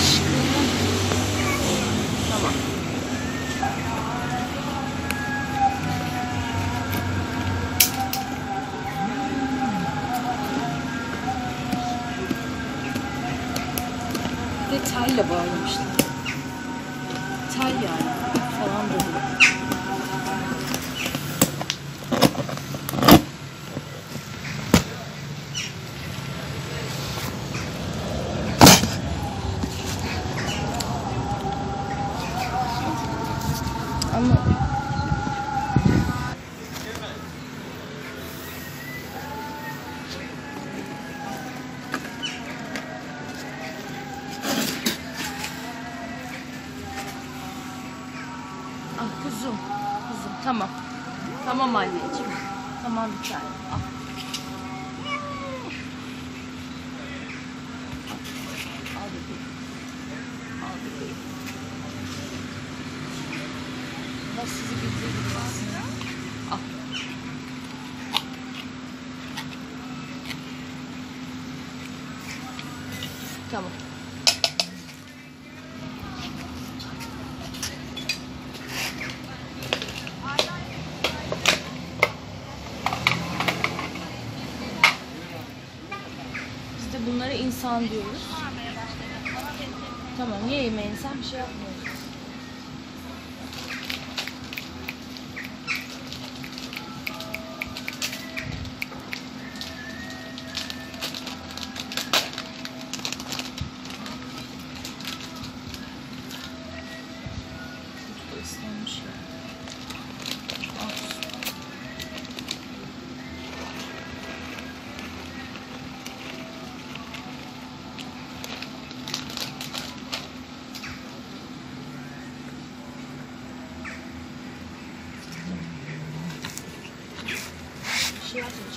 aşkına. Tamam. Bir de telle bağlamışlar. Tel yani. Ama Ah kuzum. Kuzum tamam. Tamam anneciğim. Tamam bir tane. Al. Al bebeğim. Al bebeğim. Allah sizi bildiği Al. Tamam. Biz de bunlara insan diyoruz. Tamam ye yemeğini sen bir şey yapma. extension of she has